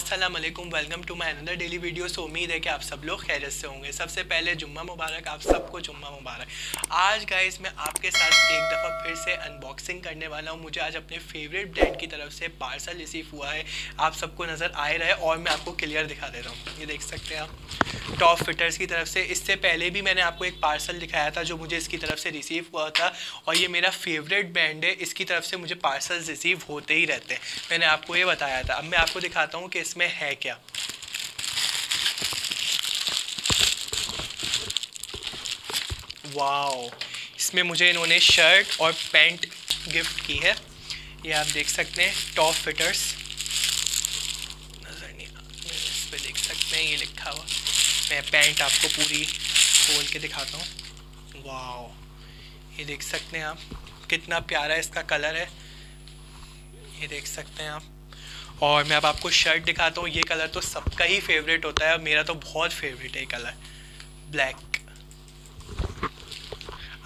वालेकुम welcome to my another daily video so उम्मीद है कि आप सब लोग खैरियत से होंगे। सबसे पहले जुम्मा मुबारक, आप सबको जुम्मा मुबारक। आज गाइस मैं आपके साथ एक दफ़ा फिर से अनबॉक्सिंग करने वाला हूँ। मुझे आज अपने फेवरेट ब्रांड की तरफ़ से पार्सल रिसीव हुआ है। आप सबको नज़र आ रहा है और मैं आपको क्लियर दिखा दे रहा हूँ। ये देख सकते हैं आप। टॉप फिटर्स की तरफ़ से। इससे पहले भी मैंने आपको एक पार्सल दिखाया था जो मुझे इसकी तरफ़ से रिसीव हुआ था। और ये मेरा फेवरेट ब्रांड है। इसकी तरफ़ से मुझे पार्सल रिसीव होते ही रहते हैं। मैंने आपको ये बताया था। अब मैं आपको दिखाता हूँ कि इसमें है क्या? वाओ, इसमें मुझे इन्होंने शर्ट और पैंट गिफ्ट की है। ये आप देख सकते हैं, टॉप फिटर्स। नज़र नहीं इस पर देख सकते हैं, ये लिखा हुआ। मैं पैंट आपको पूरी खोल के दिखाता हूँ। वाओ, ये देख सकते हैं आप, कितना प्यारा इसका कलर है। ये देख सकते हैं आप। और मैं अब आपको शर्ट दिखाता हूँ, ये कलर तो सबका ही फेवरेट होता है मेरा तो बहुत फेवरेट है ये कलर ब्लैक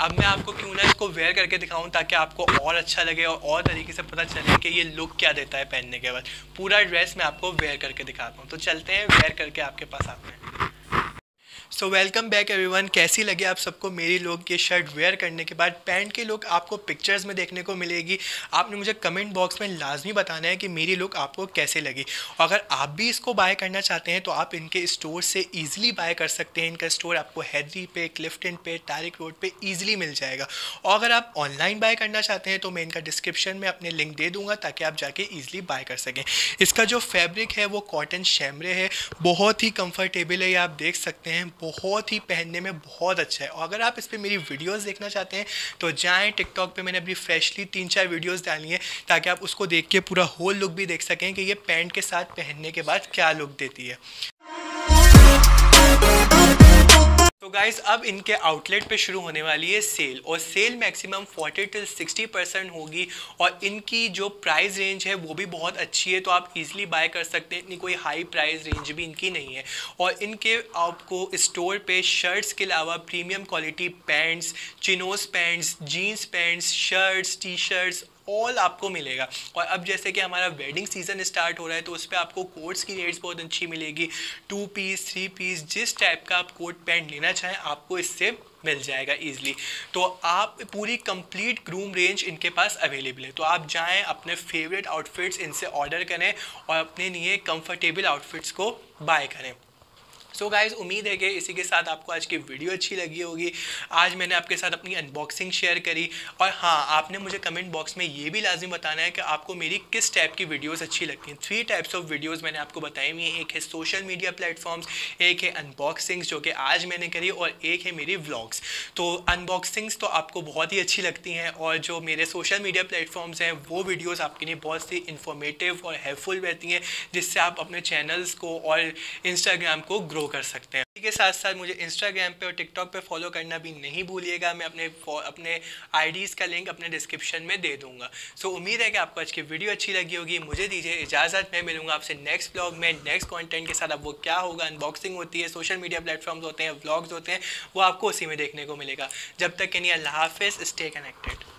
अब मैं आपको क्यों ना इसको वेयर करके दिखाऊँ ताकि आपको और अच्छा लगे और और तरीके से पता चले कि ये लुक क्या देता है पहनने के बाद. पूरा ड्रेस मैं आपको वेयर करके दिखाता हूँ. तो चलते हैं वेयर करके आपके पास आते हैं. सो वेलकम बैक एवरीवन कैसी लगी आप सबको मेरी लोग ये शर्ट वेयर करने के बाद? पैंट के लुक आपको पिक्चर्स में देखने को मिलेगी। आपने मुझे कमेंट बॉक्स में लाजमी बताना है कि मेरी लुक आपको कैसे लगी। और अगर आप भी इसको बाय करना चाहते हैं तो आप इनके स्टोर से ईजिली बाय कर सकते हैं। इनका स्टोर आपको हैदरी पे क्लिफ्टन पे तारिक रोड पे ईजिली मिल जाएगा। और अगर आप ऑनलाइन बाय करना चाहते हैं तो मैं इनका डिस्क्रिप्शन में अपने लिंक दे दूँगा, ताकि आप जाके ईजिली बाय कर सकें। इसका जो फैब्रिक है, वो कॉटन शैमरे है। बहुत ही कम्फर्टेबल है, ये आप देख सकते हैं। बहुत ही पहनने में बहुत अच्छा है। और अगर आप इस पर मेरी वीडियोस देखना चाहते हैं तो जाएँ टिकटॉक पे, मैंने अपनी फ्रेशली तीन चार वीडियोस डाली हैं, ताकि आप उसको देख के पूरा होल लुक भी देख सकें कि ये पैंट के साथ पहनने के बाद क्या लुक देती है। तो गाइज़ अब इनके आउटलेट पे शुरू होने वाली है सेल और सेल मैक्सिमम 40 टिल 60 परसेंट होगी और इनकी जो प्राइस रेंज है वो भी बहुत अच्छी है तो आप इजीली बाय कर सकते हैं। इतनी कोई हाई प्राइस रेंज भी इनकी नहीं है। और इनके आपको स्टोर पे शर्ट्स के अलावा premium quality pants chinos pants jeans pants shirts T shirts all आपको मिलेगा। और अब जैसे कि हमारा वेडिंग सीज़न स्टार्ट हो रहा है तो उस पर आपको कोट्स की रेट्स बहुत अच्छी मिलेगी। टू पीस थ्री पीस जिस टाइप का आप कोट पैंट लेना चाहें, आपको इससे मिल जाएगा ईजिली तो आप पूरी कंप्लीट ग्रूम रेंज इनके पास अवेलेबल है। तो आप जाएँ, अपने फेवरेट आउटफिट्स इनसे ऑर्डर करें और अपने लिए कंफर्टेबल आउटफिट्स को बाय करें। सो so गाइज़ उम्मीद है कि इसी के साथ आपको आज की वीडियो अच्छी लगी होगी। आज मैंने आपके साथ अपनी अनबॉक्सिंग शेयर करी। और हाँ आपने मुझे कमेंट बॉक्स में ये भी लाजिम बताना है कि आपको मेरी किस टाइप की वीडियोस अच्छी लगती हैं। थ्री टाइप्स ऑफ़ वीडियोस मैंने आपको बताई हुई हैं। एक है सोशल मीडिया प्लेटफॉर्म्स एक है अनबॉक्सिंग्स जो कि आज मैंने करी और एक है मेरी व्लॉग्स तो अनबॉक्सिंग्स तो आपको बहुत ही अच्छी लगती हैं और जो मेरे सोशल मीडिया प्लेटफॉर्म्स हैं, वो वीडियोज़ आपके लिए बहुत सी इन्फॉर्मेटिव और हेल्पफुल रहती हैं, जिससे आप अपने चैनल्स को और इंस्टाग्राम को ग्रो कर सकते हैं। इसी के साथ साथ मुझे इंस्टाग्राम पे और टिकटॉक पे फॉलो करना भी नहीं भूलिएगा। मैं अपने अपने आईडीज़ का लिंक अपने डिस्क्रिप्शन में दे दूँगा। सो so, उम्मीद है कि आपको आज की वीडियो अच्छी लगी होगी। मुझे दीजिए इजाज़त। मैं मिलूँगा आपसे नेक्स्ट ब्लॉग में नेक्स्ट कॉन्टेंट के साथ। अब वो क्या होगा? अनबॉक्सिंग होती है सोशल मीडिया प्लेटफॉर्म्स होते हैं व्लॉग्स होते हैं वो आपको उसी में देखने को मिलेगा। जब तक कि नहीं अल्लाह हाफिज़ स्टे कनेक्टेड